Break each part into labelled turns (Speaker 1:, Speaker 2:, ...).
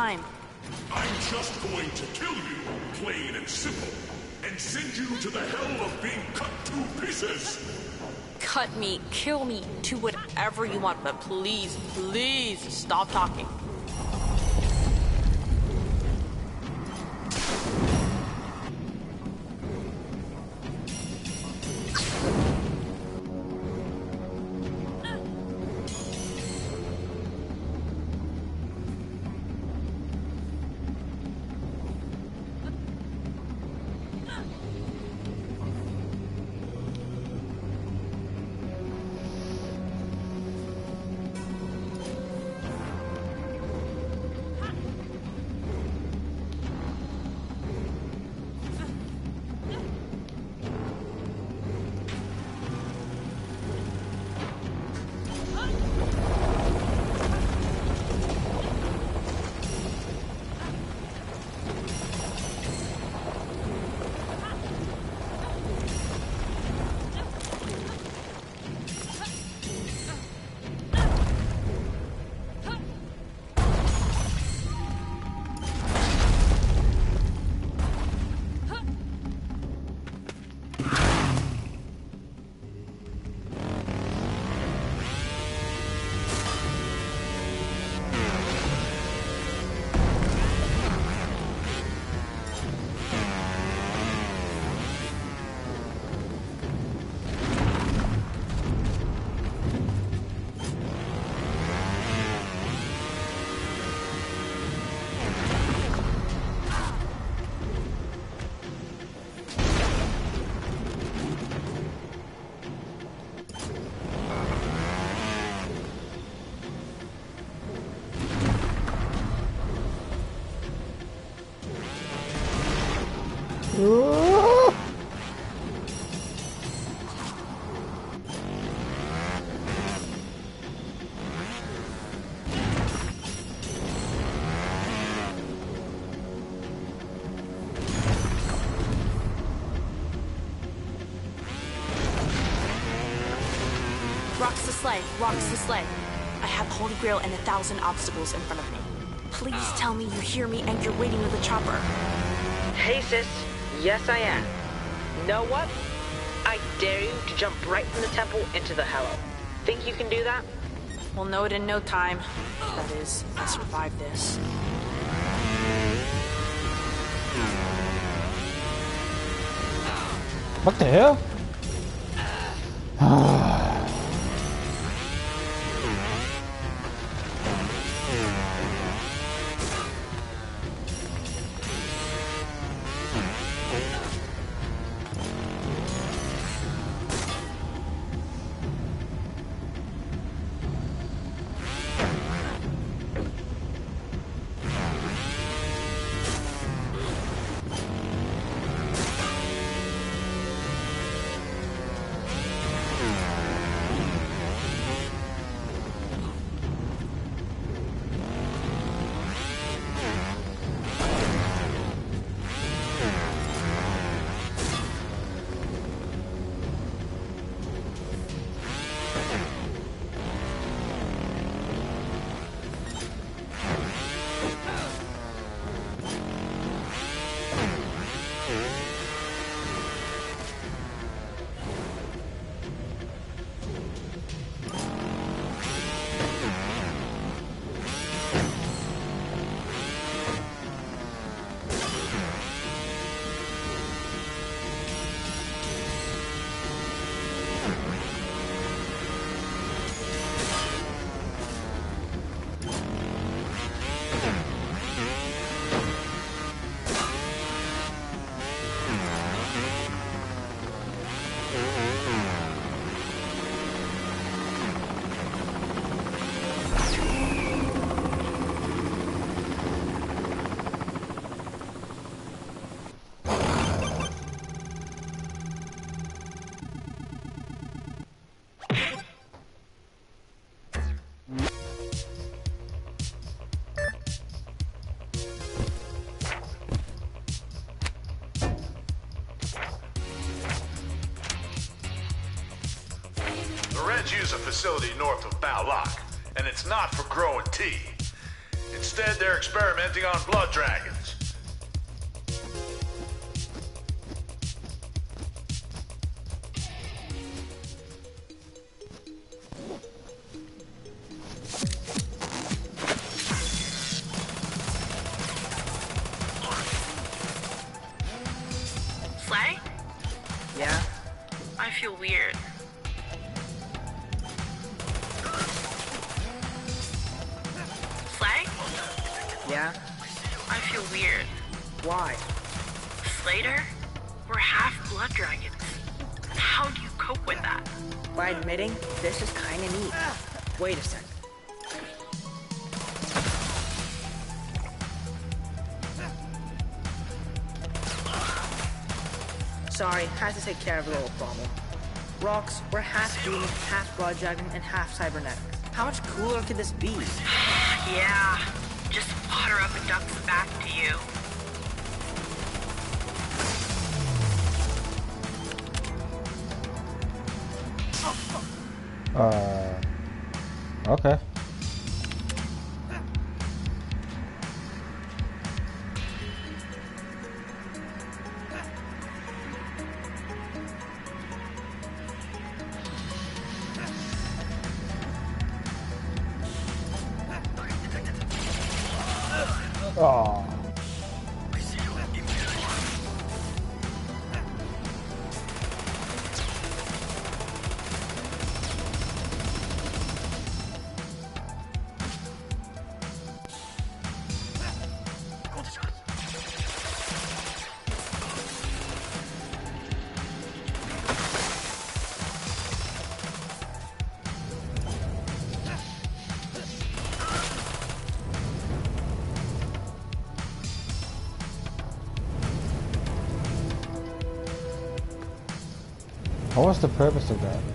Speaker 1: time.
Speaker 2: I'm just going to kill you, plain and simple, and send you to the hell of being cut to pieces!
Speaker 1: Cut me, kill me, do whatever you want, but please, please stop talking. Rocks the sleigh, rocks the sleigh. I have Holy Grail and a thousand obstacles in front of me. Please tell me you hear me and you're waiting with the chopper.
Speaker 3: Hey, sis. Yes, I am. Know what? I dare you to jump right from the temple into the Hello. Think you can do that?
Speaker 1: We'll know it in no time. That is, I survive this.
Speaker 4: What the hell? Ah. Use a facility north of Balak, and it's not for growing tea. Instead, they're experimenting on blood dragons.
Speaker 3: Dragon, and half cybernetics. How much cooler could this be?
Speaker 1: Yeah,
Speaker 5: the purpose of that?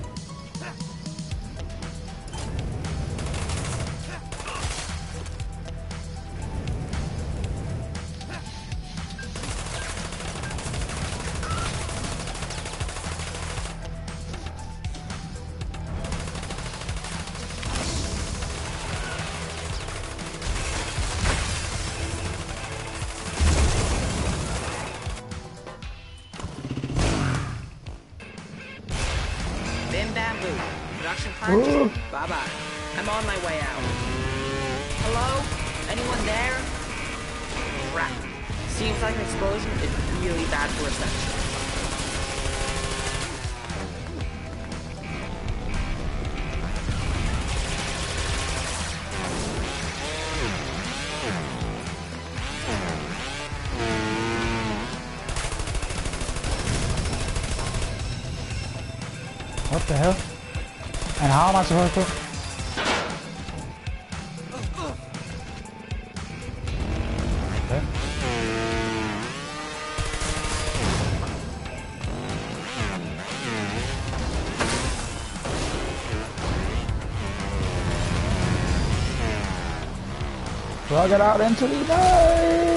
Speaker 3: Bye bye. I'm on my way out. Hello? Anyone there? Crap. Seems like an explosion is really bad for reception.
Speaker 5: And how am I supposed to? Okay. Plug it out into the night!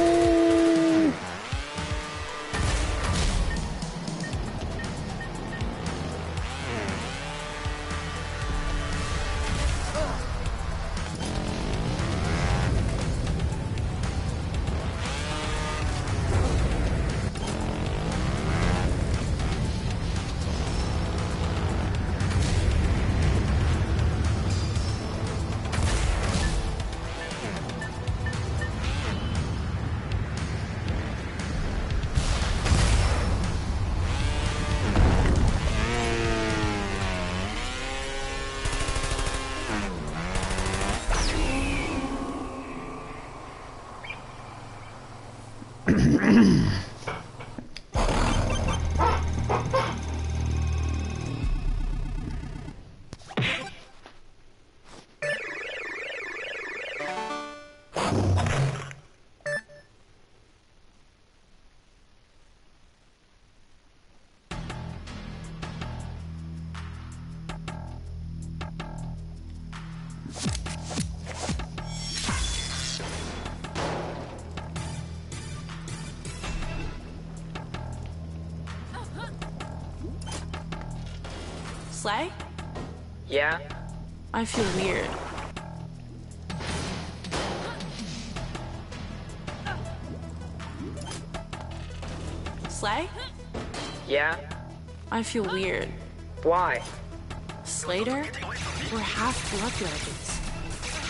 Speaker 1: I feel weird. Slay?
Speaker 3: Yeah?
Speaker 1: I feel weird.
Speaker 3: Why?
Speaker 1: Slater? We're half blood dragons.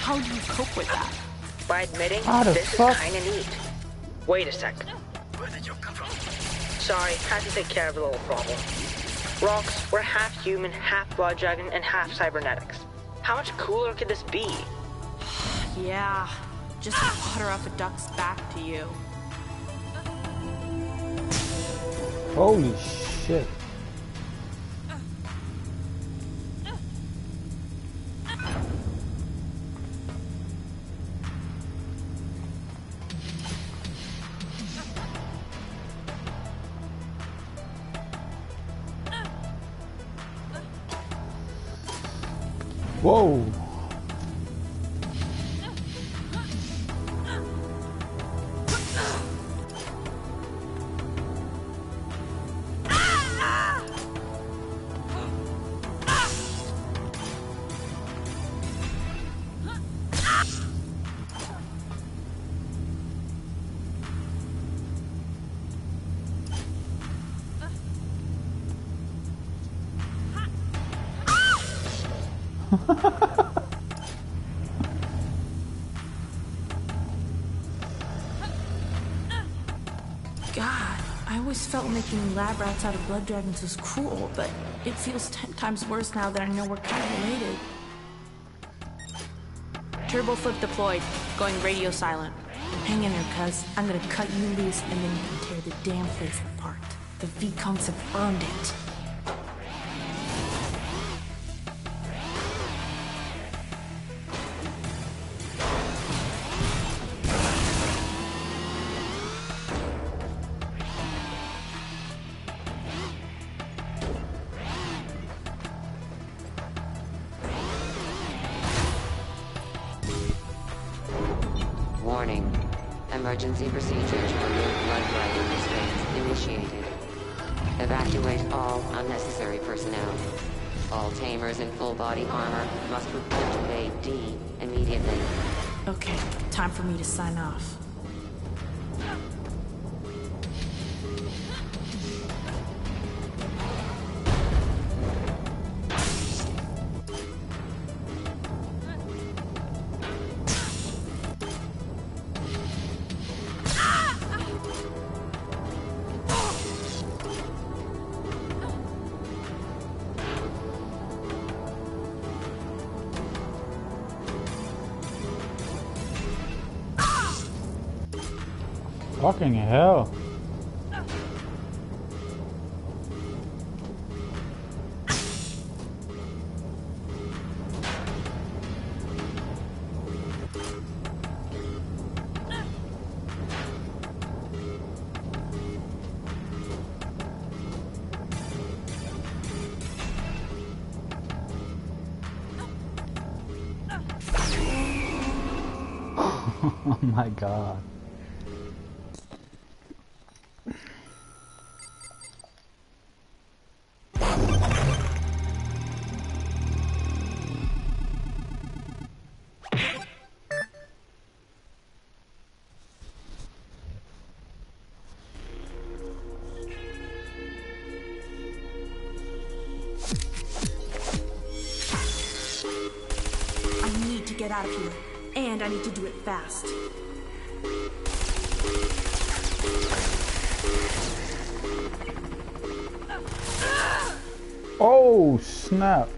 Speaker 1: How do you cope with that?
Speaker 3: By admitting
Speaker 6: How the
Speaker 3: this
Speaker 6: fuck?
Speaker 3: is kinda neat. Wait a sec. Sorry, had to take care of a little problem. Rocks, we're half human, half blood dragon, and half cybernetics. How much cooler could this be?
Speaker 1: Yeah, just water off a duck's back to you.
Speaker 6: Holy shit.
Speaker 1: Making lab rats out of blood dragons was cruel, but it feels ten times worse now that I know we're kind of related. Turbo flip deployed, going radio silent. Hang in there, cuz. I'm gonna cut you loose and then you can tear the damn place apart. The Viconts have earned it.
Speaker 6: Fucking hell. Oh my god.
Speaker 1: Fast.
Speaker 6: Oh snap.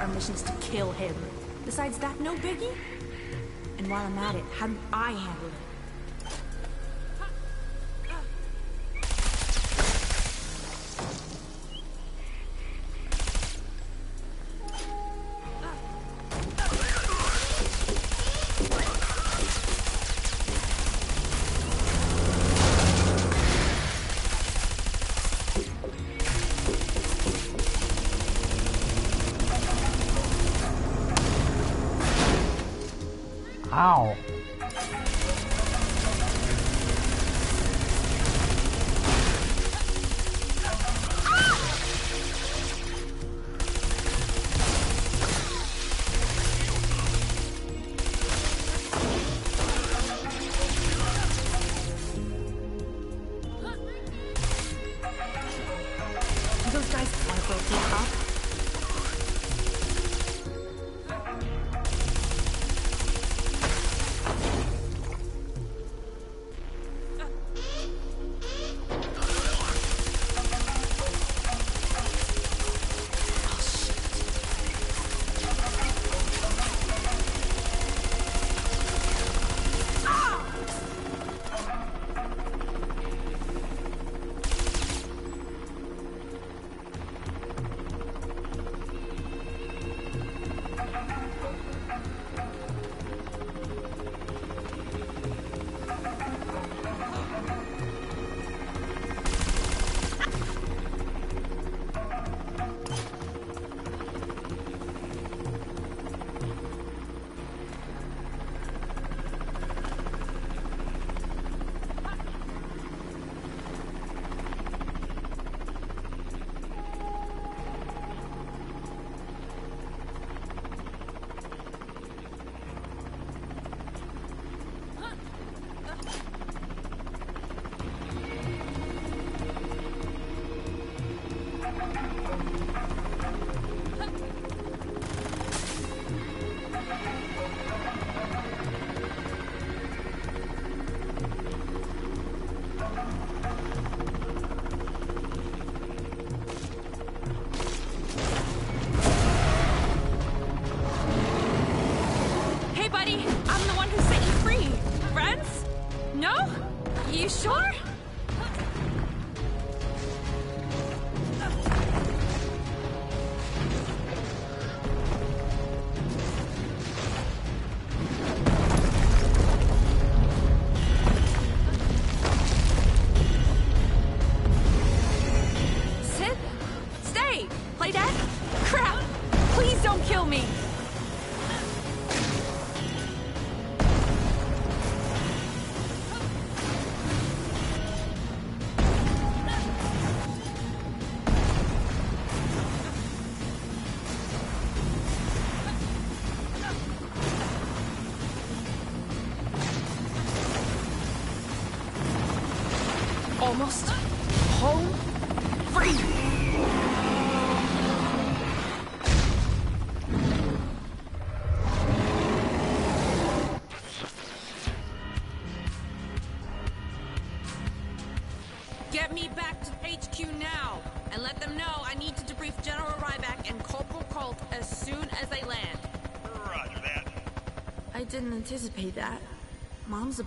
Speaker 1: Our mission's to kill him. Besides that, no biggie. And while I'm at it, how do I handle
Speaker 7: me back to HQ now, and let them know I need to debrief General Ryback and Corporal Colt as soon as they land.
Speaker 6: Roger that.
Speaker 7: I didn't anticipate that. Mom's a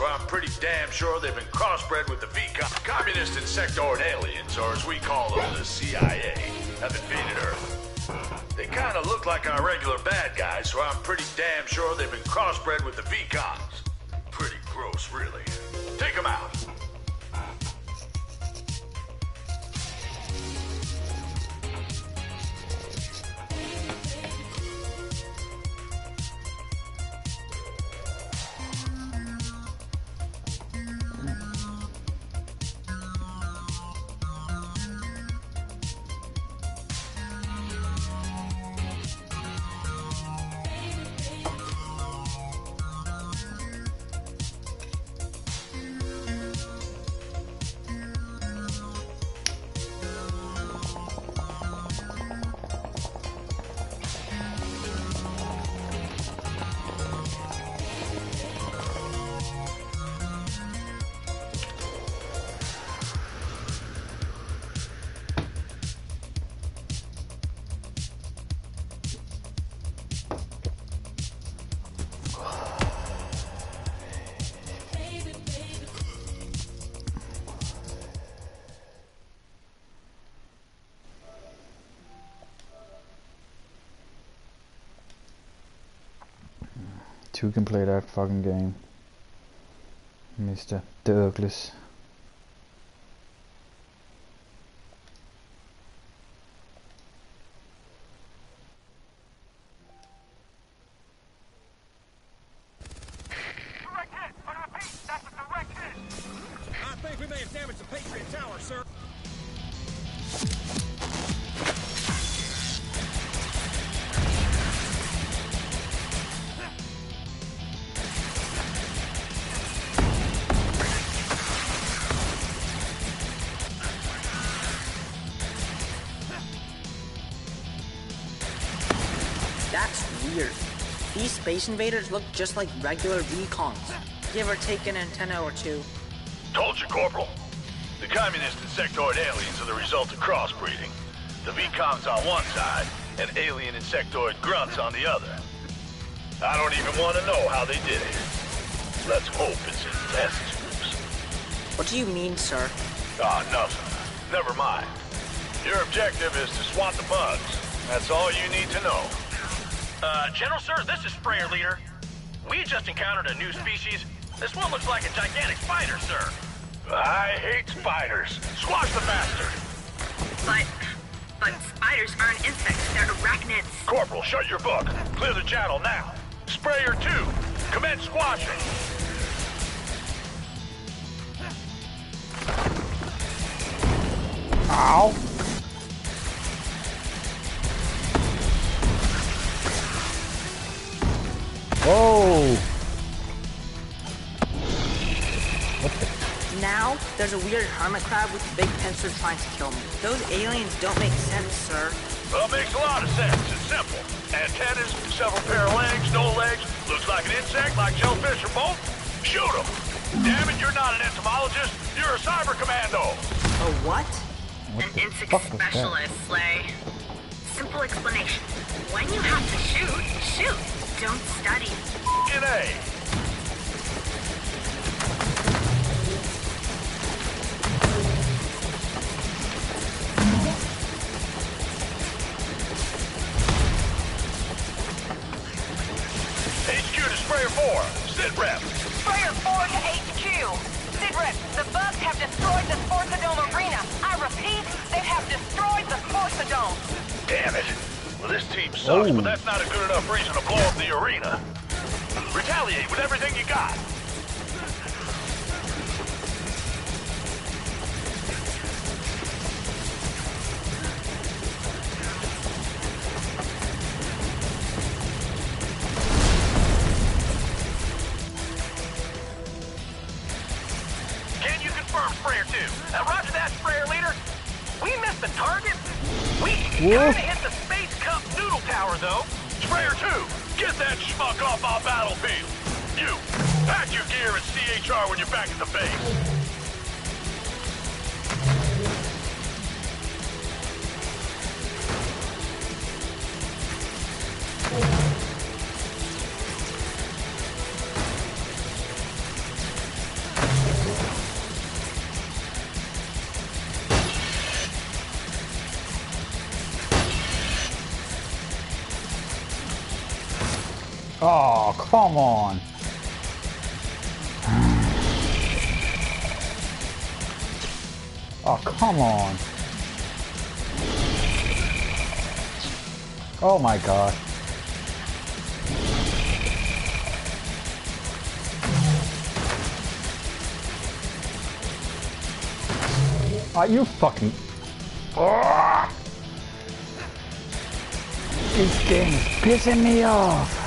Speaker 4: so I'm pretty damn sure they've been crossbred with the VCOM. Communist insectoid aliens, or as we call them, the CIA, have invaded Earth. They kind of look like our regular bad guys, so I'm pretty damn sure they've been crossbred with the VCOMs.
Speaker 5: Two can play that fucking game. Mr. Douglas.
Speaker 3: Space invaders look just like regular recons. Give or take an antenna or two.
Speaker 4: Told you, Corporal. The communist insectoid aliens are the result of crossbreeding. The VCOMs on one side, and alien insectoid grunts on the other. I don't even want to know how they did it. Let's hope it's in test tubes.
Speaker 3: What do you mean, sir?
Speaker 4: Ah, nothing. Never mind. Your objective is to swat the bugs. That's all you need to know.
Speaker 8: Uh, General Sir, this is Sprayer Leader. We just encountered a new species. This one looks like a gigantic spider, sir.
Speaker 4: I hate spiders. Squash the bastard.
Speaker 1: But, but spiders aren't insects, they're arachnids.
Speaker 4: Corporal, shut your book. Clear the channel now. Sprayer 2, commence squashing.
Speaker 5: Ow! Whoa!
Speaker 3: Now, there's a weird hermit crab with a big pincer trying to kill me. Those aliens don't make sense, sir.
Speaker 4: Well, it makes a lot of sense. It's simple. Antennas, several pair of legs, no legs. Looks like an insect, like jellyfish or both. Shoot them! Damn it, you're not an entomologist. You're a cyber commando.
Speaker 3: A what?
Speaker 5: What
Speaker 1: An insect
Speaker 5: fuck was that?
Speaker 1: specialist, Slay. Simple explanation. When you have to shoot, shoot. Don't study.
Speaker 4: In A. HQ to Sprayer 4. Sit.
Speaker 1: Sprayer 4 to HQ. Sidrip, the bugs have destroyed the Sportodome arena. I repeat, they have destroyed the Sportodome.
Speaker 4: Damn it. This team sucks,
Speaker 5: Oh.
Speaker 4: but that's not a good enough reason to blow up the arena. Retaliate with everything you got.
Speaker 8: Can you
Speaker 5: fucking... Oh! This game's pissing me off.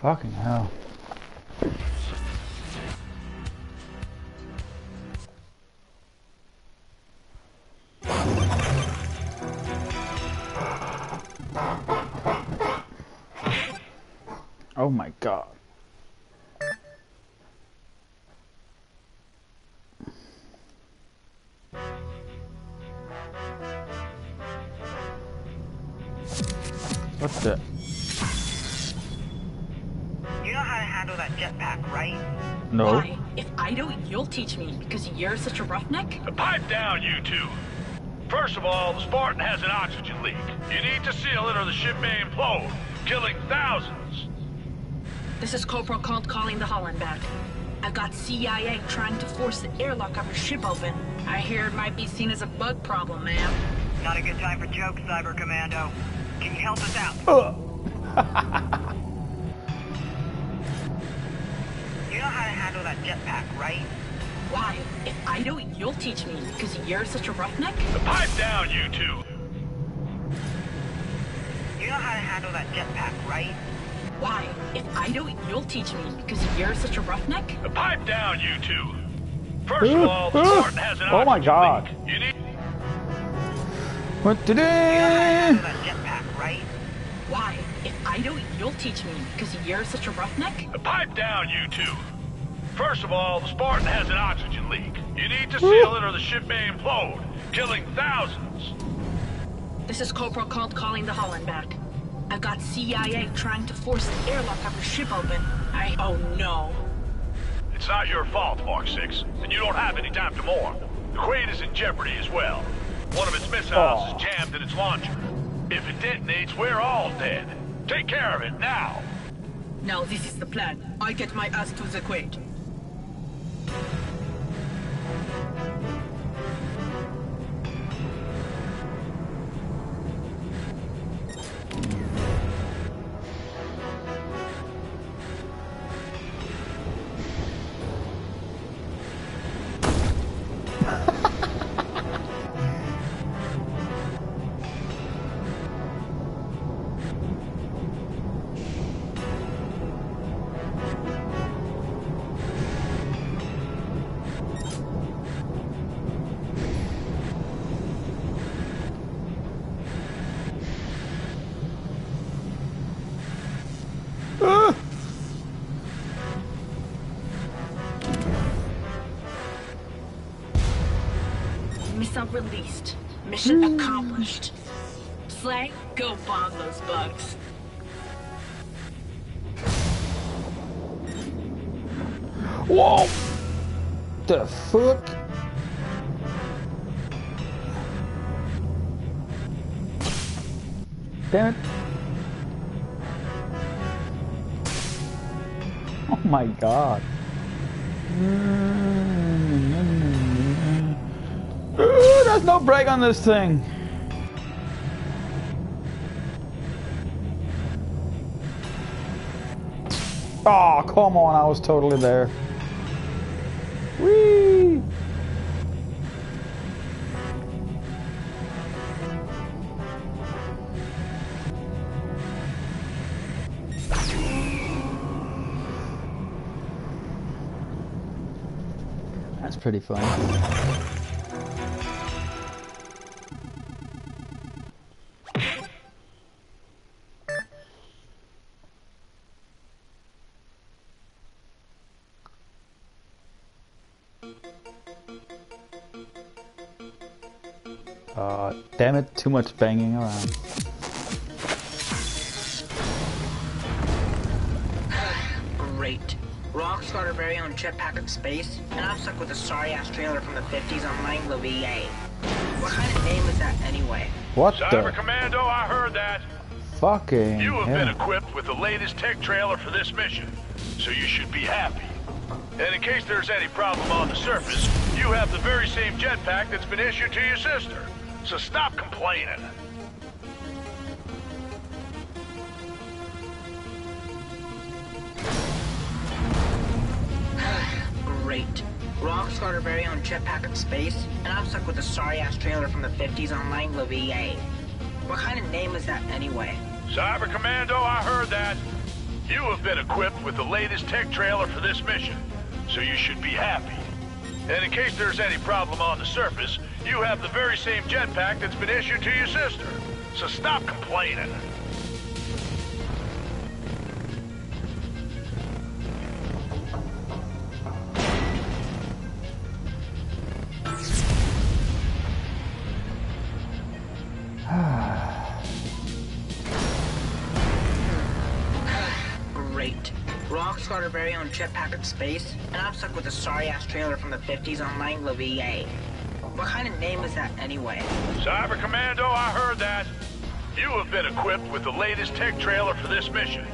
Speaker 5: Fucking hell.
Speaker 4: Two. First of all, the Spartan has an oxygen leak. You need to seal it or the ship may implode, killing thousands.
Speaker 1: This is Corporal Colt calling the Holland back. I've got CIA trying to force the airlock of her ship open. I hear it might be seen as a bug problem, ma'am.
Speaker 6: Not a good time for jokes, Cyber Commando. Can you help us out? You know how to handle that jetpack, right?
Speaker 1: Why? If I do, you'll teach me because you're such a roughneck?
Speaker 4: Pipe down, you two.
Speaker 6: You know how to handle that jetpack, right?
Speaker 1: Why? If I do, you'll teach me because you're such a roughneck?
Speaker 4: Pipe down, you two. First of all, the Spartan has an
Speaker 5: Oh my
Speaker 4: oxygen
Speaker 5: god.
Speaker 4: leak. You need
Speaker 5: What to do?
Speaker 6: Handle that jetpack, right?
Speaker 1: Why? If I do, you'll teach me because you're such a roughneck?
Speaker 4: pipe down, you two. First of all, the Spartan has an oxygen leak. You need to seal it or the ship may implode, killing thousands.
Speaker 1: This is Corporal Colt calling the Holland back. I've got CIA trying to force the airlock of the ship open. I... Oh no.
Speaker 4: It's not your fault, Mark 6, and you don't have any time to mourn. The Queen is in jeopardy as well. One of its missiles is oh. jammed in its launcher. If it detonates, we're all dead. Take care of it now.
Speaker 1: Now this is the plan. I get my ass to the quake. Missile released. Mission hmm. accomplished. Slay, go bomb those bugs.
Speaker 5: Whoa! The fuck? Damn it. Oh my god. Ooh, there's no brake on this thing. Oh, come on, I was totally there. Whee! That's pretty fun. Too much banging around.
Speaker 3: Great. Rox got her very own jetpack in space, and I'm stuck with a sorry-ass trailer from the 50s on Langlo VA. What kind of name is that anyway?
Speaker 5: What
Speaker 4: Cyber
Speaker 5: the
Speaker 4: Commando, I heard that.
Speaker 5: fucking
Speaker 4: You have been equipped with the latest tech trailer for this mission, so you should be happy. And in case there's any problem on the surface, you have the very same jetpack that's been issued to your sister. So stop complaining.
Speaker 3: Great. Rox got her very own jetpack in space, and I'm stuck with a sorry-ass trailer from the 50s on Langlo VA. Eh? What kind of name is that anyway?
Speaker 4: Cyber Commando, I heard that. You have been equipped with the latest tech trailer for this mission, so you should be happy. And in case there's any problem on the surface, you have the very same jetpack that's been issued to your sister. So stop complaining.
Speaker 3: Great. Rox got her very own jetpack in space, and I'm stuck with a sorry-ass trailer from the 50s on Langlo VA. What kind of name is that anyway?
Speaker 4: Cyber Commando, I heard that. You have been equipped with the latest tech trailer for this mission,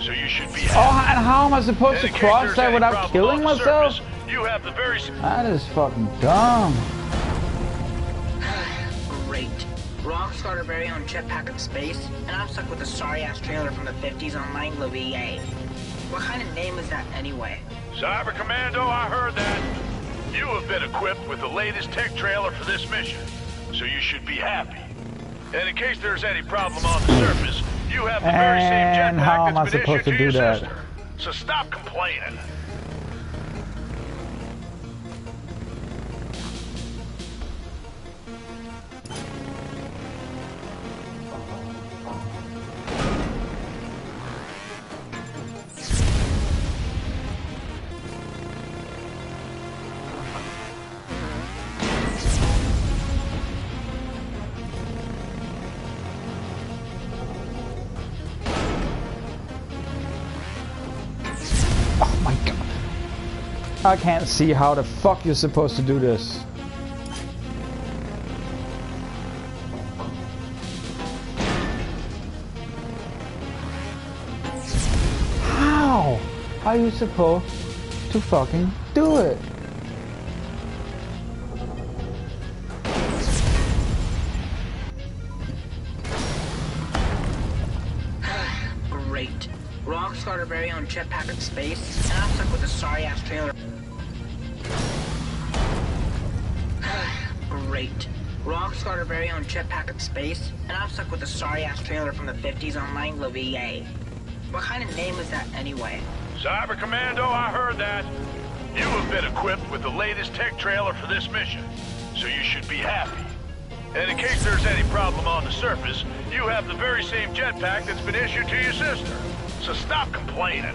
Speaker 4: so you should be
Speaker 5: Oh, and how am I supposed
Speaker 4: And
Speaker 5: to cross that without killing myself?
Speaker 4: surface, you have the very
Speaker 5: That is fucking dumb.
Speaker 3: Great. Rox got her very own jetpack in space, and I'm stuck with a sorry-ass trailer from the 50s on Langlo VA. What kind of name is that anyway?
Speaker 4: Cyber Commando, I heard that. You have been equipped with the latest tech trailer for this mission, so you should be happy. And in case there's any problem on the surface, you have the very same
Speaker 5: And how am I
Speaker 4: jetpack that's been
Speaker 5: supposed
Speaker 4: issued
Speaker 5: to
Speaker 4: to
Speaker 5: do
Speaker 4: your
Speaker 5: that?
Speaker 4: sister. So stop complaining.
Speaker 5: I can't see how the fuck you're supposed to do this. How are you supposed to fucking do it?
Speaker 3: I'm stuck with a sorry-ass trailer from the 50s on Langlo VA. What kind of name is that anyway?
Speaker 4: Cyber Commando, I heard that. You have been equipped with the latest tech trailer for this mission, so you should be happy. And in case there's any problem on the surface, you have the very same jetpack that's been issued to your sister. So stop complaining.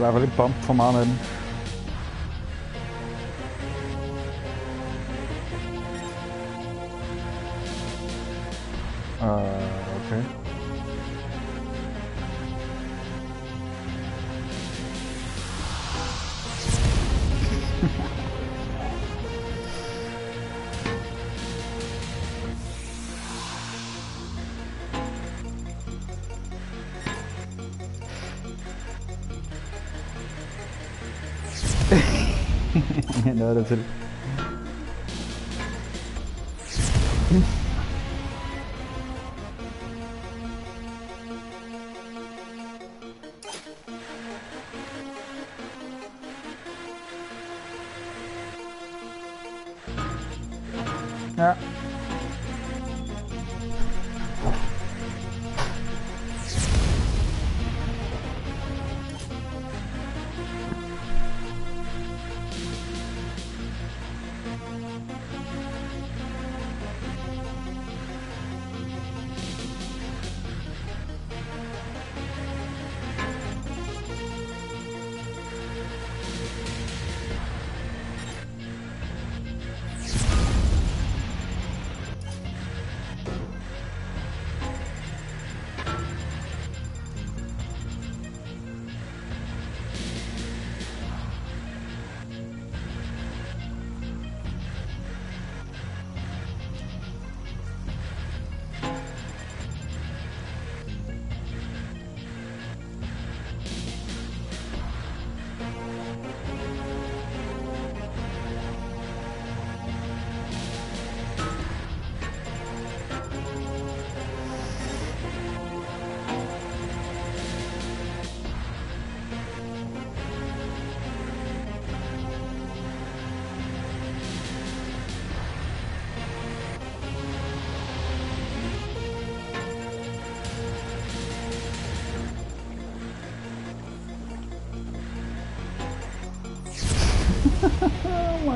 Speaker 5: teilweise den Pump vom anderen.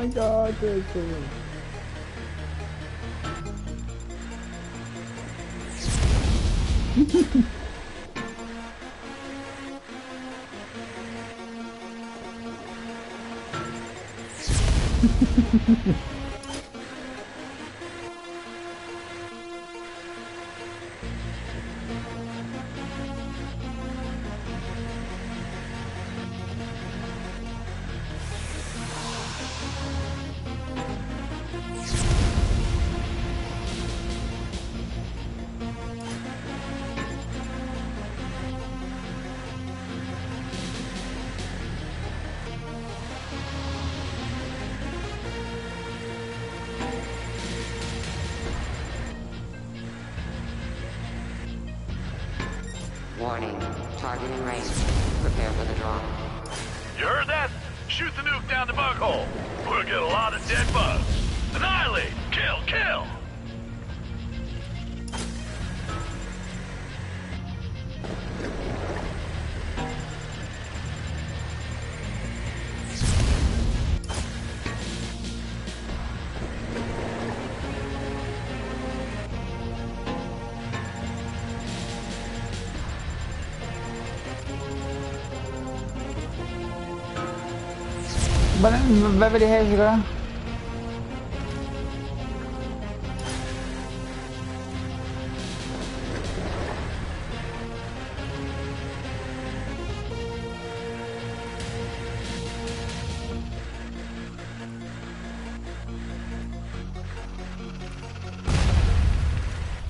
Speaker 5: god, they're.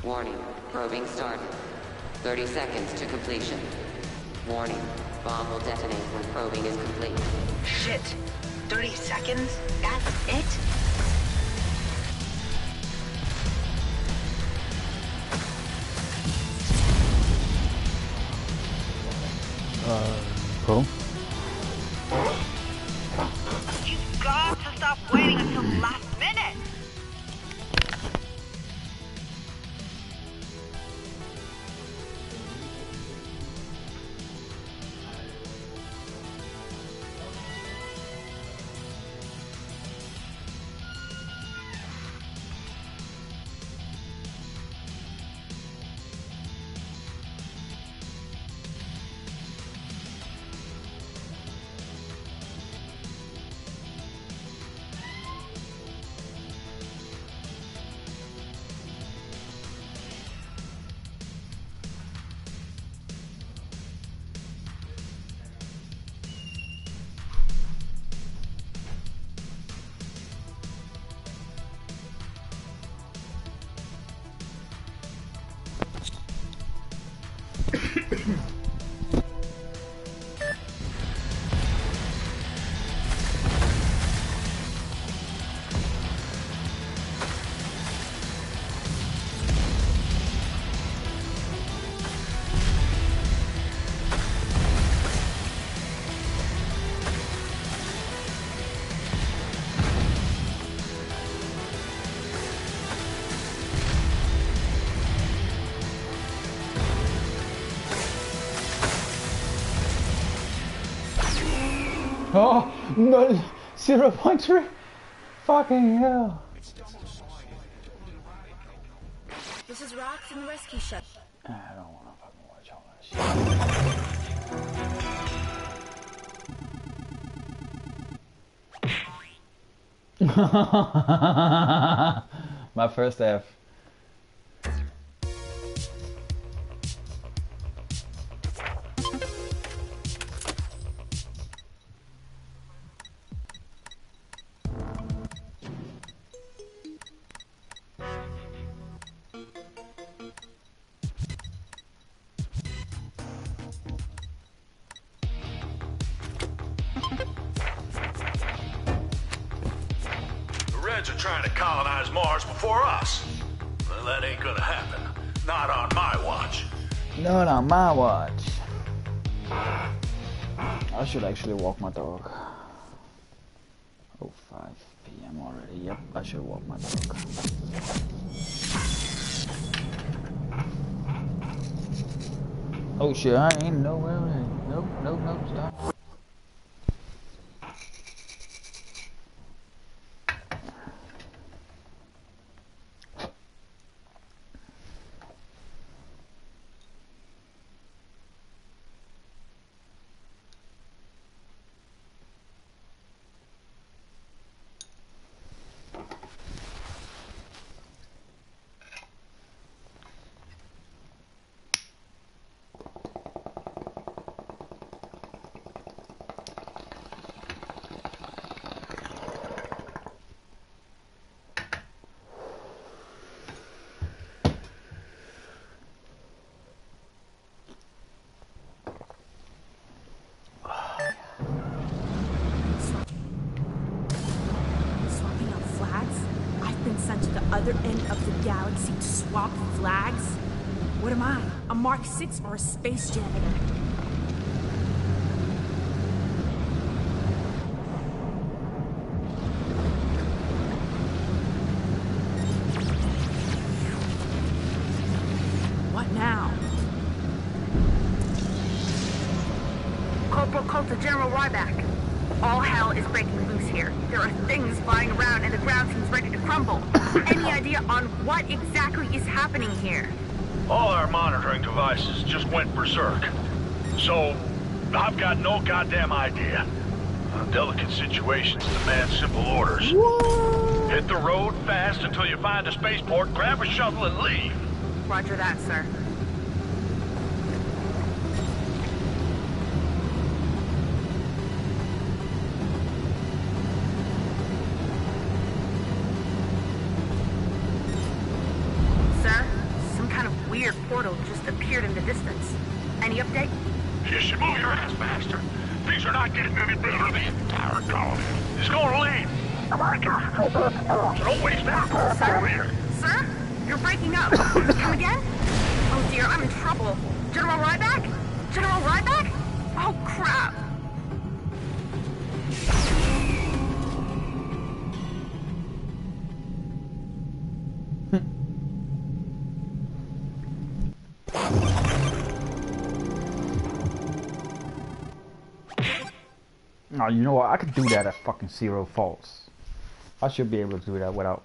Speaker 9: Warning, probing started. 30 seconds to completion. Warning, bomb will detonate when probing is complete.
Speaker 3: Shit! 30 seconds? That's it?
Speaker 5: No, 0.3? Fucking hell.
Speaker 1: This is Rox in the rescue ship.
Speaker 5: I don't want to fucking watch all that shit. My first F.
Speaker 4: colonize Mars before us. Well, that ain't gonna happen. Not on my watch.
Speaker 5: Not on my watch. I should actually walk my dog. Oh, 5 p.m. already. Yep, I should walk my dog. Oh shit, I ain't nowhere. Nope, nope, nope, stop.
Speaker 1: Swapping out flags? I've been sent to the other end of the galaxy to swap flags? What am I? A Mark 6 or a space janitor? What now?
Speaker 7: Corporal Cult to General Ryback. All hell is breaking loose here. There are things flying around and the ground seems ready to crumble. Any idea on what exactly is happening here?
Speaker 4: All our monitoring devices just went berserk. So, I've got no goddamn idea. Uh, delicate situations demand simple orders. Hit the road fast until you find a spaceport, grab a shuttle, and leave.
Speaker 7: Roger that. Sir,
Speaker 4: don't waste.
Speaker 7: Sir?
Speaker 4: Over here.
Speaker 7: Sir? You're breaking up. Come again? Oh dear, I'm in trouble. General Ryback? General Ryback? Oh crap!
Speaker 5: Oh, you know what? I could do that at fucking zero faults. I should be able to do that without.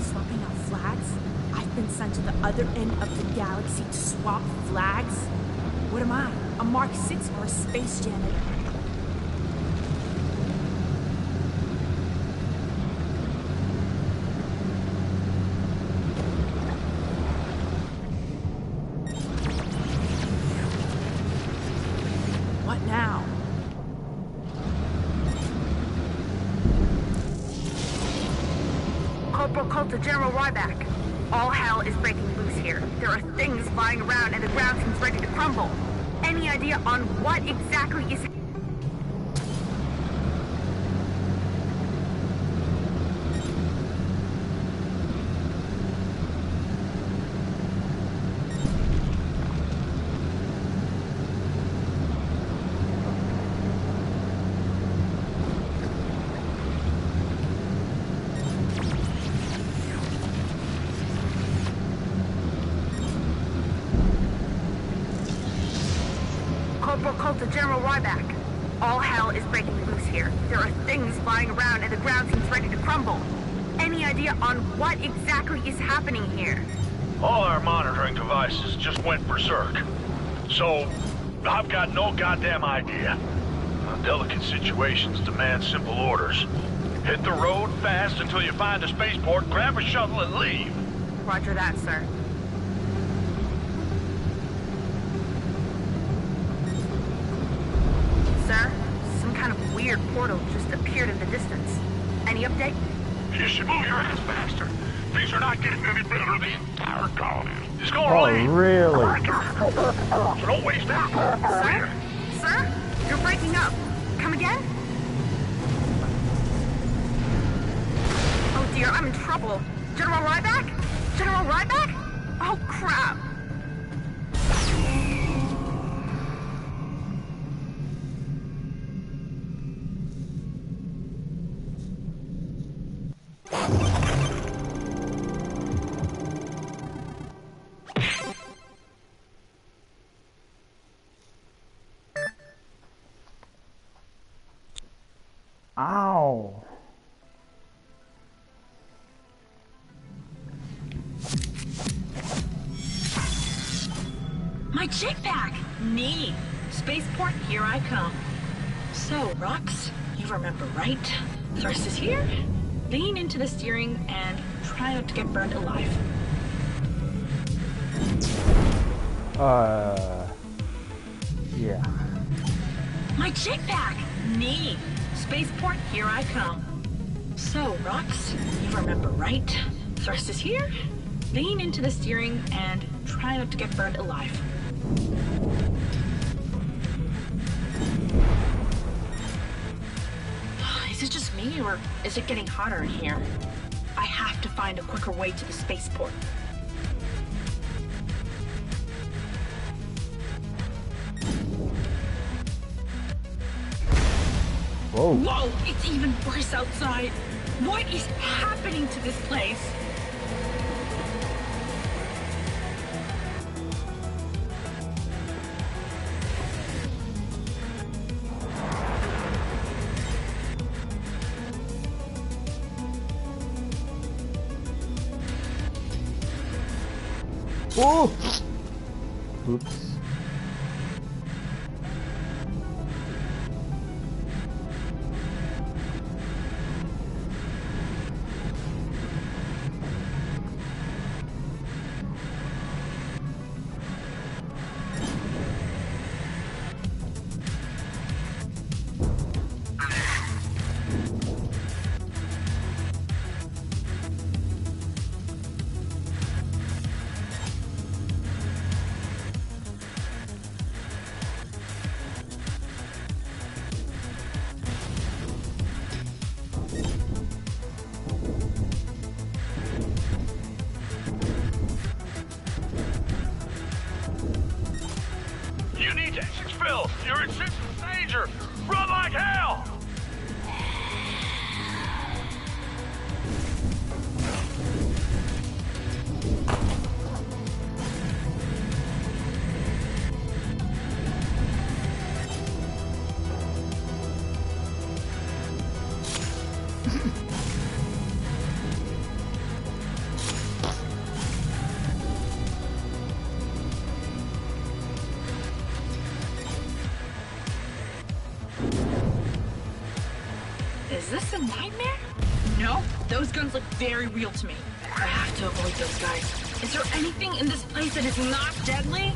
Speaker 10: Swapping out flags? I've been sent to the other end of the galaxy to swap flags? What am I? A Mark 6 or a space janitor? What now?
Speaker 7: Corporal Cult to General Ryback. All hell is breaking loose here. There are things flying around and the ground seems ready to crumble. Any idea on what exactly is General Ryback. All hell is breaking loose here. There are things flying around and the ground seems ready to crumble. Any idea on what exactly is happening here?
Speaker 4: All our monitoring devices just went berserk. So, I've got no goddamn idea. Delicate situations demand simple orders. Hit the road fast until you find a spaceport, grab a shuttle, and leave.
Speaker 7: Roger that. Sir, some kind of weird portal just appeared in the distance. Any update?
Speaker 11: You should move your ass faster. Things are not getting any better. The entire colony
Speaker 4: is going
Speaker 5: Oh,
Speaker 4: to
Speaker 5: really?
Speaker 11: So don't waste any time.
Speaker 7: Sir? Sir? You're breaking up. Come again? Oh dear, I'm in trouble. General Ryback? General Ryback? Oh crap.
Speaker 1: Neat. Spaceport, here I come. So, Rox, you remember, right? Thrust is here. Lean into the steering and try not to get burned alive.
Speaker 5: Uh. Yeah.
Speaker 1: My jetpack! Neat. Spaceport, here I come. So, Rox, you remember, right? Thrust is here. Lean into the steering and try not to get burned alive. Me, or is it getting hotter in here? I have to find a quicker way to the spaceport.
Speaker 5: Whoa.
Speaker 1: Whoa, it's even worse outside. What is happening to this place? Nightmare? No, those guns look very real to me. I have to avoid those guys. Is there anything in this place that is not deadly?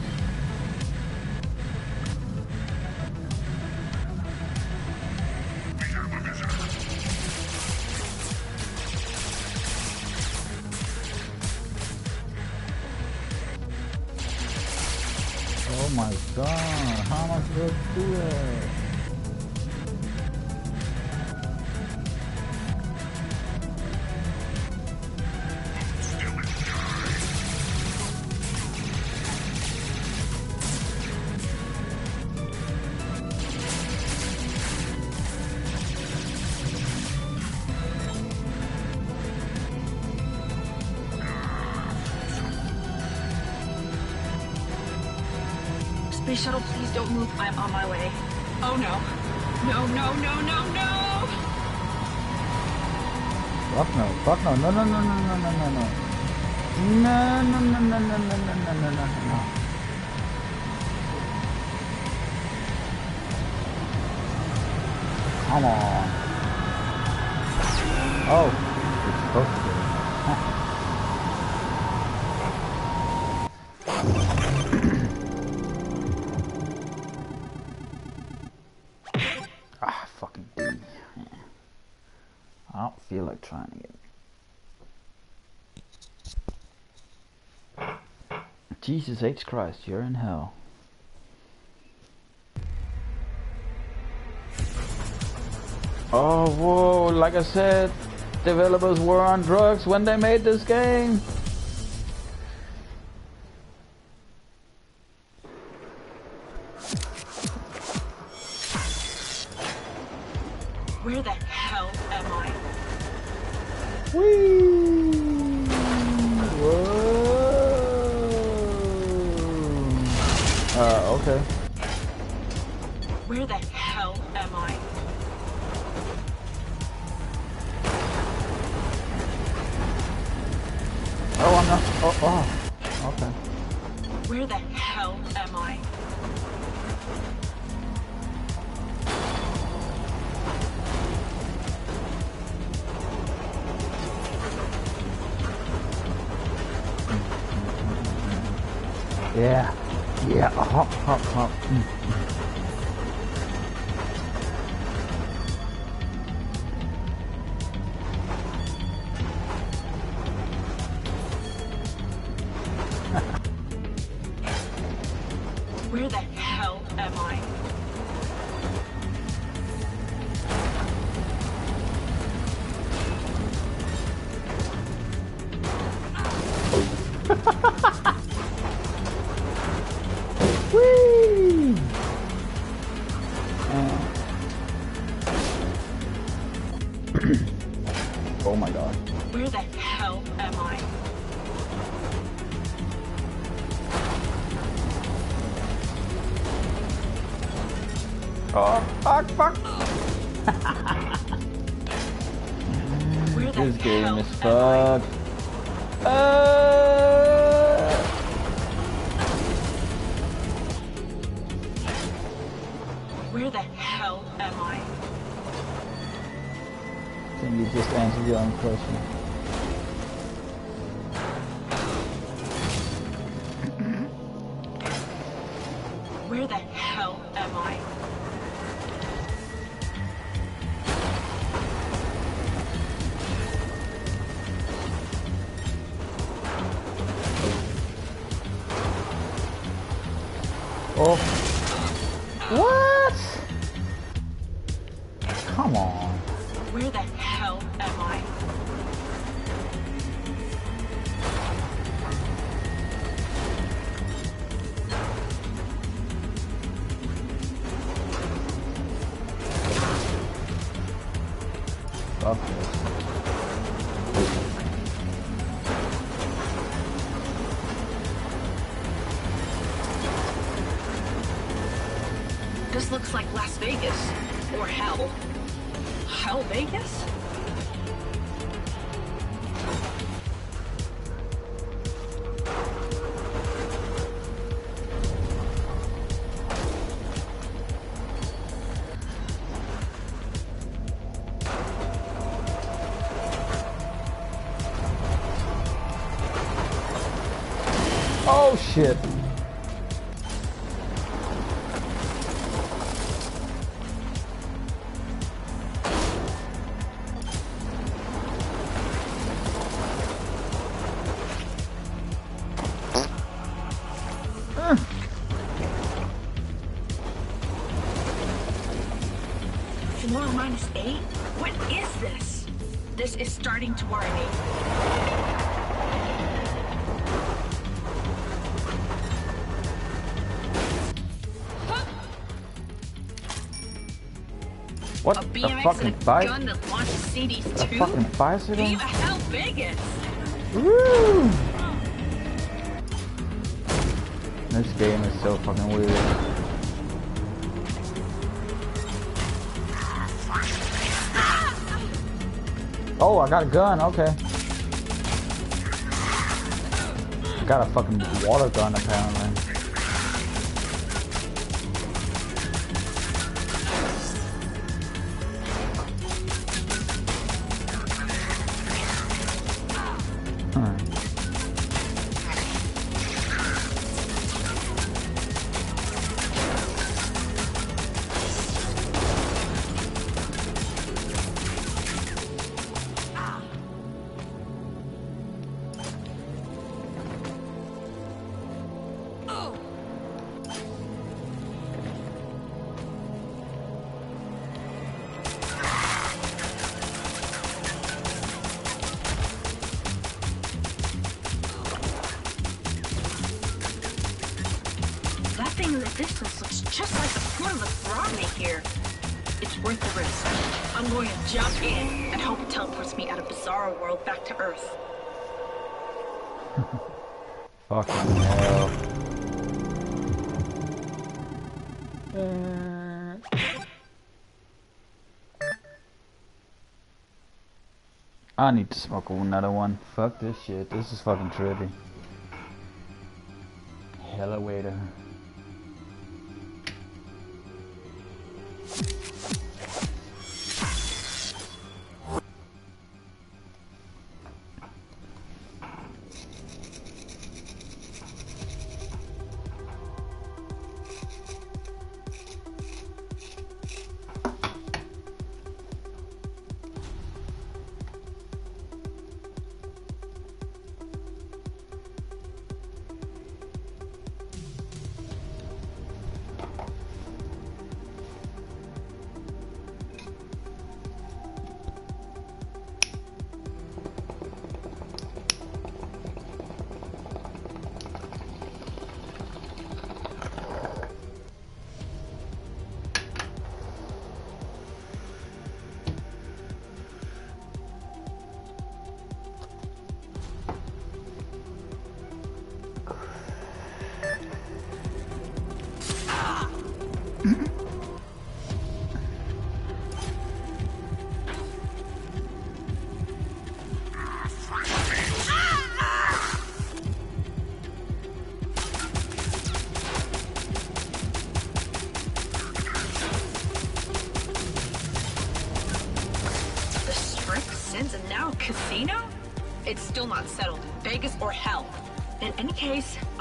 Speaker 5: Come on. Oh, it's supposed to ah, fucking D. I don't feel like trying it. Jesus H. Christ, you're in hell. Like I said, developers were on drugs when they made this game. Oh. Oh, oh. Okay.
Speaker 1: Where the hell am I?
Speaker 5: Yeah. Yeah. Hop, hop, hop. Mm. Shit. Fucking bike?
Speaker 1: gun that launches CDs
Speaker 5: A fucking bicycle?
Speaker 1: The hell biggest?
Speaker 5: Woo! This game is so fucking weird. Oh, I got a gun, okay. I got a fucking water gun apparently. Another one. Fuck this shit. This is fucking trippy.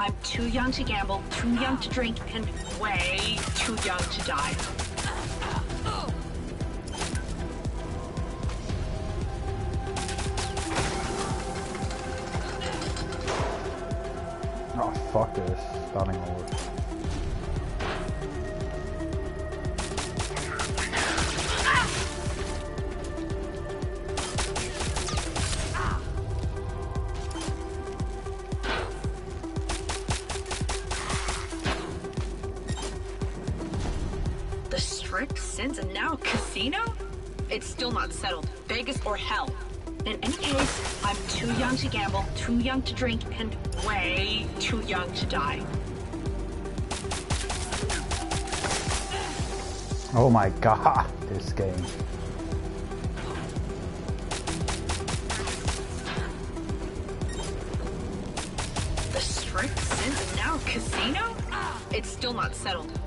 Speaker 1: I'm too young to gamble, too young to drink, and way too young to die. Strip sends a now casino? It's still not settled. Vegas or hell. In any case, I'm too young to gamble, too young to drink, and way too young to die.
Speaker 5: Oh my god, this game.
Speaker 1: The Strip sends a now casino? It's still not settled.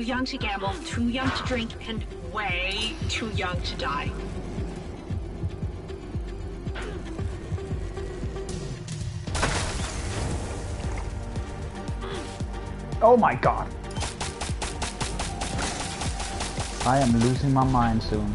Speaker 1: Too young to gamble, too young to drink, and way too young to die.
Speaker 5: Oh my god. I am losing my mind soon.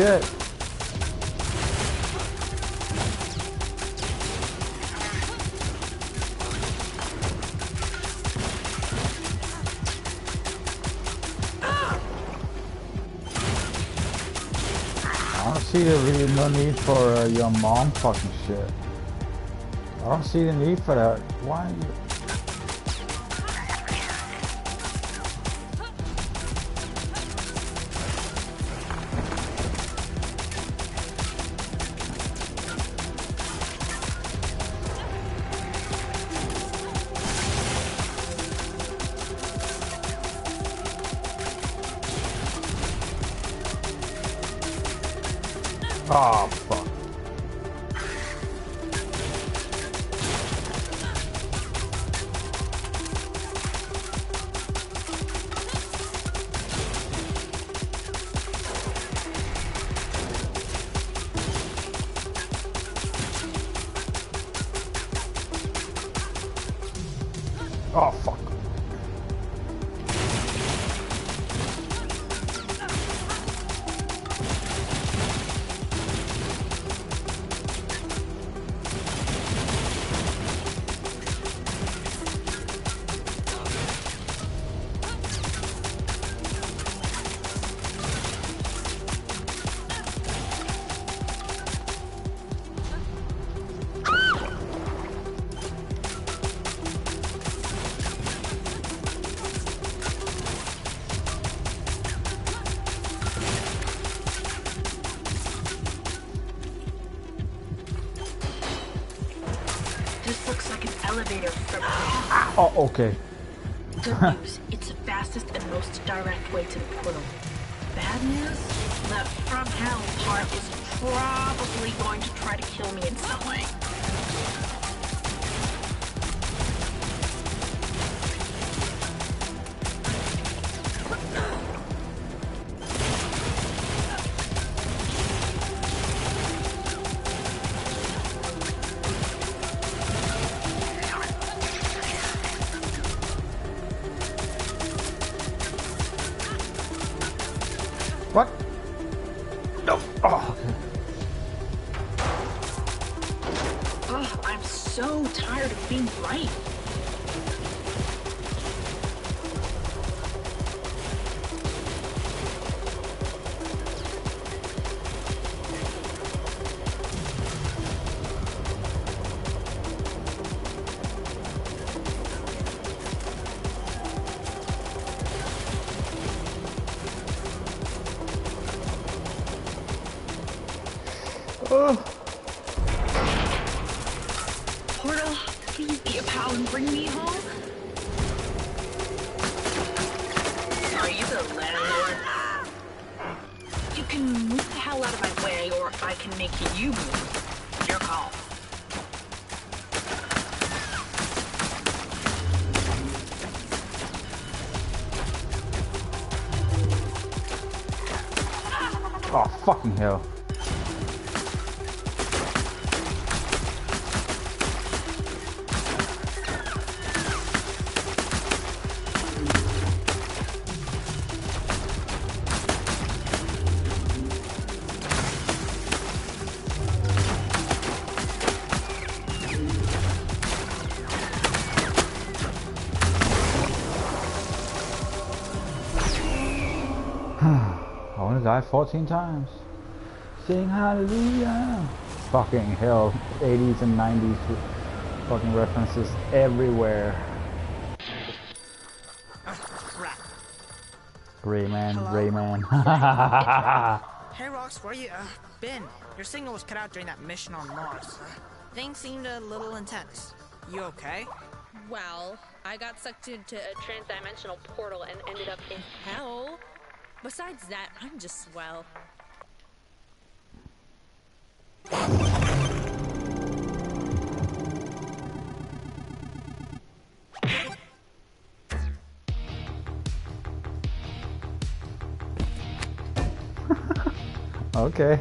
Speaker 5: Shit. I don't see the really no need for uh, your mom fucking shit. I don't see the need for that. Why? Oh, okay.
Speaker 1: Good news, it's the fastest and most direct way to the portal. Bad news? The from hell part is probably going to try to kill me in some way. I
Speaker 5: die 14 times. Sing hallelujah. Fucking hell. 80s and 90s fucking references everywhere. Rayman, Rayman.
Speaker 3: Hey, Rox, where you uh, been? Your signal was cut out during that mission on Mars. Things seemed a little intense. You okay?
Speaker 12: Well, I got sucked into a transdimensional portal and ended up in hell. Besides that, I'm just swell.
Speaker 5: okay.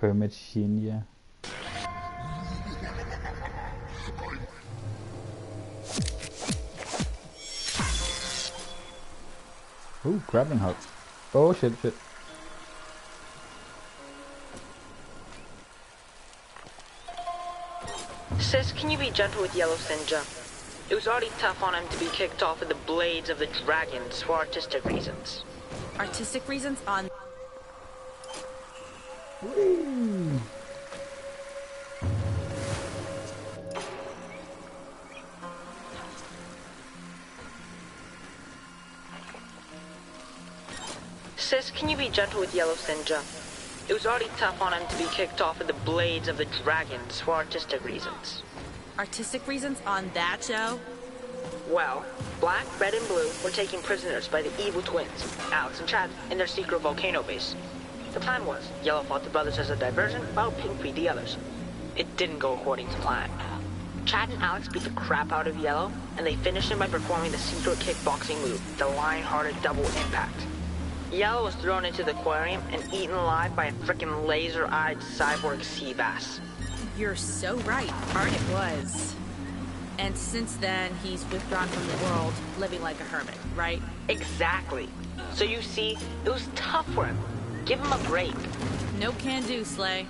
Speaker 5: Hermit Shinya. Ooh, grappling hook. Oh shit, shit.
Speaker 3: Sis, can you be gentle with Yellow Sinja? It was already tough on him to be kicked off with the blades of the dragons for artistic reasons.
Speaker 1: Artistic reasons on.
Speaker 3: Sis, can you be gentle with Yellow Sinja? It was already tough on him to be kicked off of the blades of the dragons for artistic reasons.
Speaker 1: Artistic reasons on that show?
Speaker 3: Well, Black, Red, and Blue were taken prisoners by the evil twins, Alex and Chad, in their secret volcano base. The plan was, Yellow fought the brothers as a diversion, while Pink beat the others. It didn't go according to plan. Chad and Alex beat the crap out of Yellow, and they finished him by performing the secret kickboxing move, the Lion-Hearted Double Impact. Yellow was thrown into the aquarium and eaten alive by a frickin' laser-eyed cyborg sea bass.
Speaker 1: You're so right. Hard it was. And since then, he's withdrawn from the world, living like a hermit, right?
Speaker 3: Exactly. So you see, it was tough for him. Give him a break.
Speaker 1: No can do, Slay.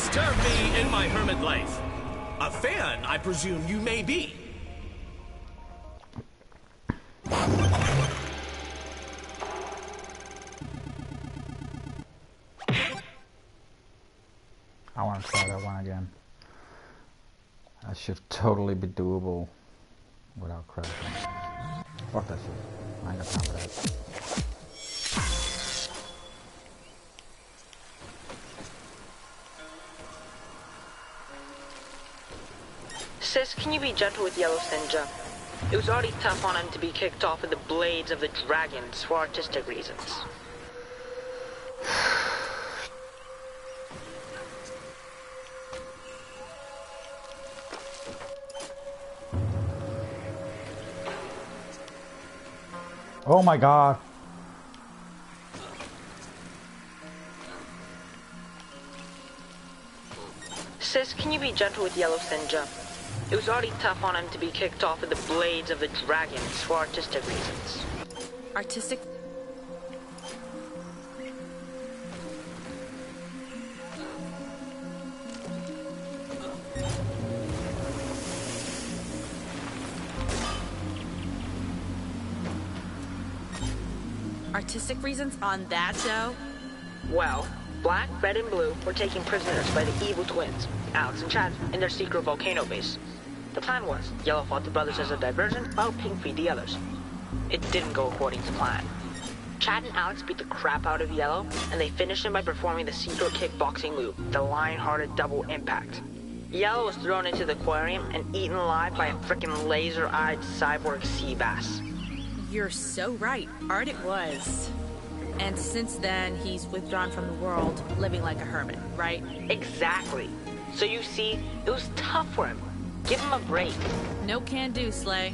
Speaker 13: Disturb me in my hermit life. A fan, I presume you may be.
Speaker 5: I want to try that one again. That should totally be doable. without crashing. Fuck that shit. I ain't got time that.
Speaker 3: Be gentle with Yellow Sinja? It was already tough on him to be kicked off with the blades of the dragons for artistic reasons.
Speaker 5: Oh my god.
Speaker 3: Sis, can you be gentle with Yellow Sinja? It was already tough on him to be kicked off with the blades of the dragons for artistic reasons.
Speaker 1: Artistic. Artistic reasons on that, Joe?
Speaker 3: Well, Black, Red, and Blue were taken prisoners by the evil twins, Alex and Chad, in their secret volcano base. The plan was, Yellow fought the brothers as a diversion, while Pink freed the others. It didn't go according to plan. Chad and Alex beat the crap out of Yellow, and they finished him by performing the secret kickboxing move, the lion-hearted double impact. Yellow was thrown into the aquarium and eaten alive by a frickin' laser-eyed cyborg sea bass.
Speaker 1: You're so right. Art it was. And since then, he's withdrawn from the world, living like a hermit, right?
Speaker 3: Exactly. So you see, it was tough for him. Give him a break.
Speaker 1: No can do, Slay.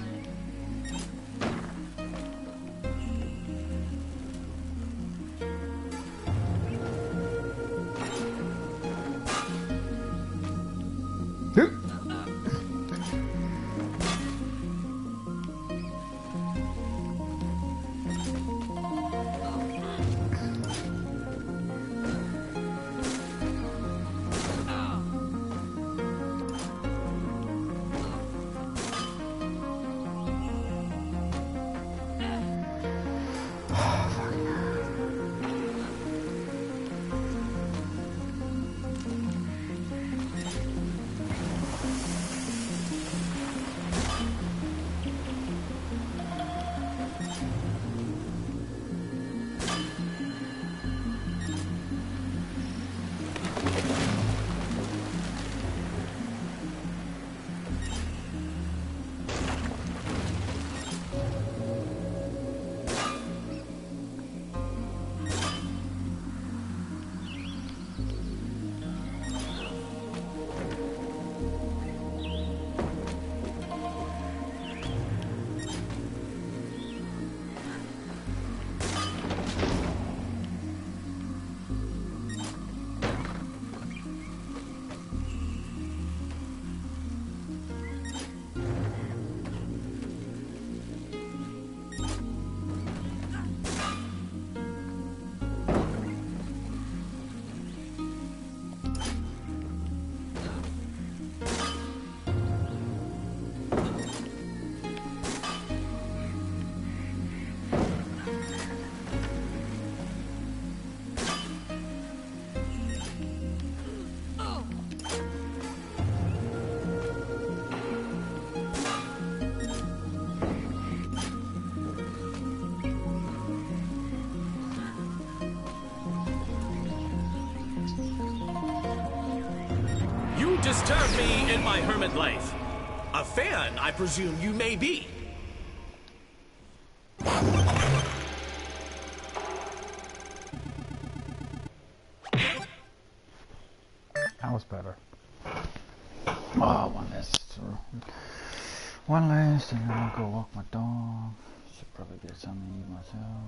Speaker 13: Disturb me in my hermit life. A fan, I presume you may be.
Speaker 5: That was better. Oh, one last. One last, and then I'll go walk my dog. Should probably get something to eat myself.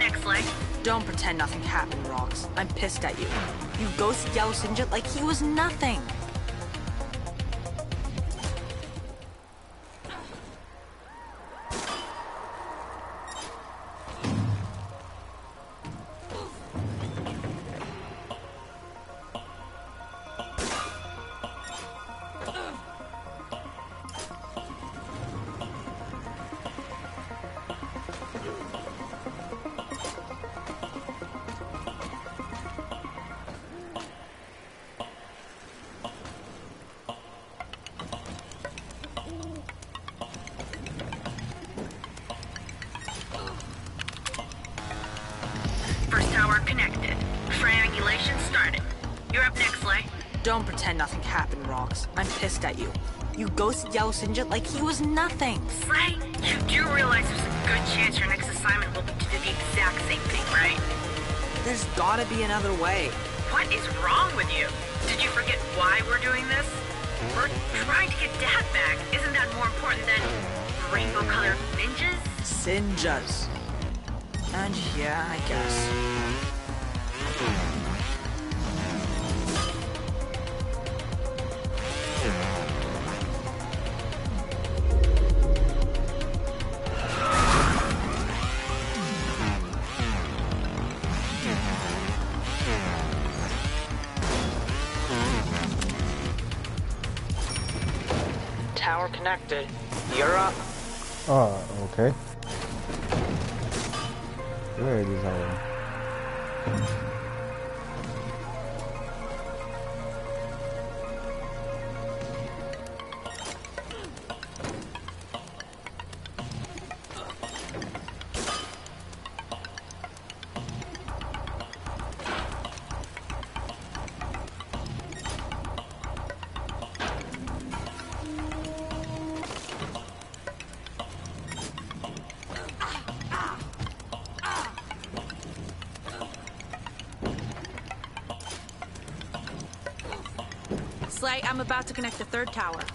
Speaker 7: Next, Lay.
Speaker 3: Don't pretend nothing happened, Rox. I'm pissed at you. You ghosted Yellow Sinjin like he was nothing. Ghosted Yellow Sinjin like he was nothing.
Speaker 7: Slay, you do realize there's a good chance your next assignment will be to do the exact same thing, right?
Speaker 3: There's gotta be another way.
Speaker 7: What is wrong with you? Did you forget why we're doing this? We're trying to get Dad back. Isn't that more important than rainbow-colored ninjas?
Speaker 3: Sinjas. And yeah, I guess.
Speaker 1: To connect the third tower.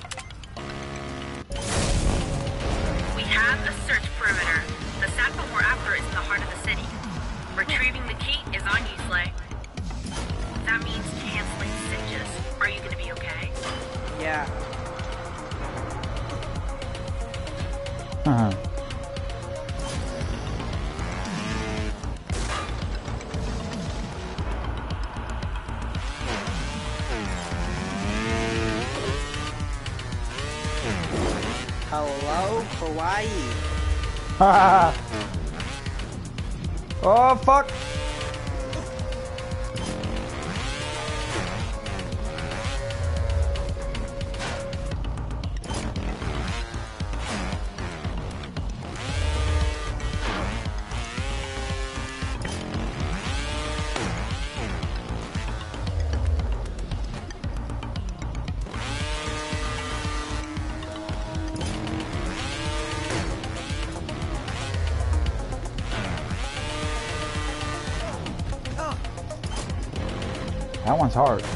Speaker 3: Hello, Hawaii.
Speaker 5: oh, fuck! Hard.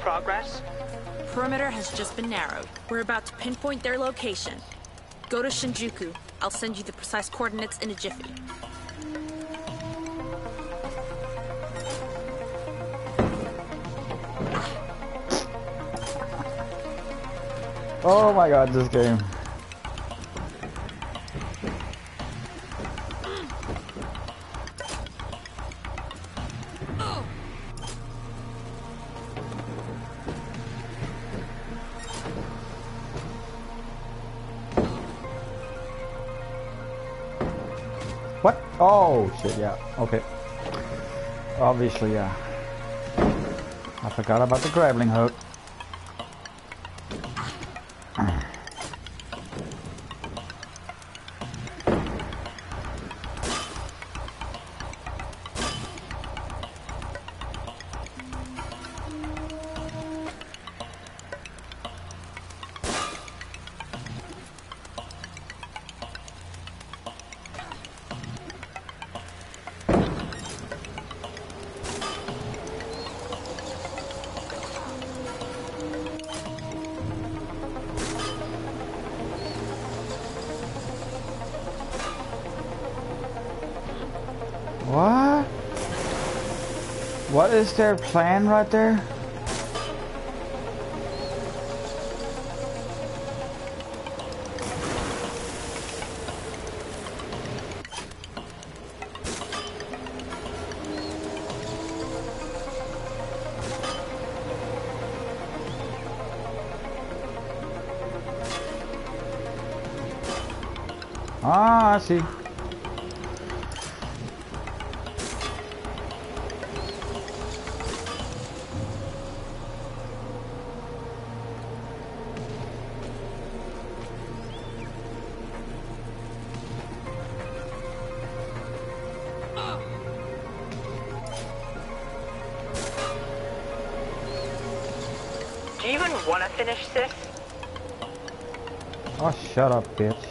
Speaker 14: Progress?
Speaker 1: Perimeter has just been narrowed. We're about to pinpoint their location. Go to Shinjuku. I'll send you the precise coordinates in a jiffy.
Speaker 5: Oh my god, this game. Yeah. Okay. Obviously, yeah. I forgot about the grappling hook. What is their plan right there? Shut up, bitch.